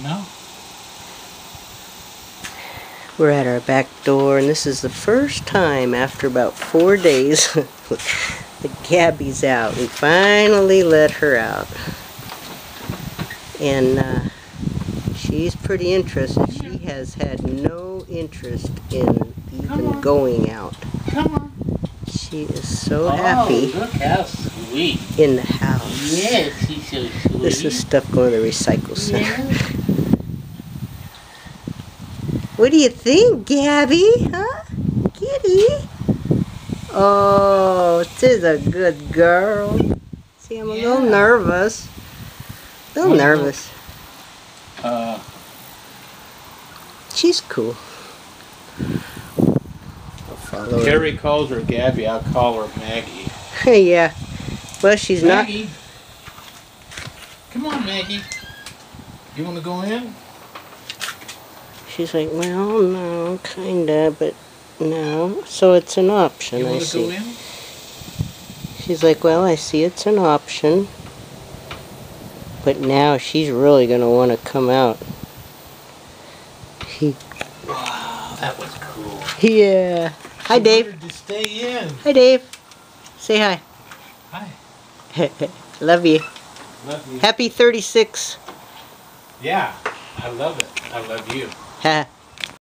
No. We're at our back door, and this is the first time after about four days that Gabby's out. We finally let her out. And uh, she's pretty interested. She has had no interest in even going out. Come on. She is so happy Oh, look how sweet. in the house. Yes, she's so sweet. This is stuff going to the recycle center. Yeah. What do you think, Gabby? Huh? Kitty? Oh, she's a good girl. See, I'm a little nervous. A little Well, nervous. Uh, She's cool. Carrie calls her Gabby. I'll call her Maggie. yeah. Well, she's not. Maggie. Come on, Maggie. You want to go in? She's like, well, no, kinda, but no. So it's an option, You I want to go see. in? She's like, well, I see it's an option. But now she's really gonna want to come out. He, Wow, that was cool. yeah. Hi, She Dave. to stay in. Hi, Dave. Say hi. Hi. Love you. Love you. Happy 36. Yeah, I love it. I love you. Ha.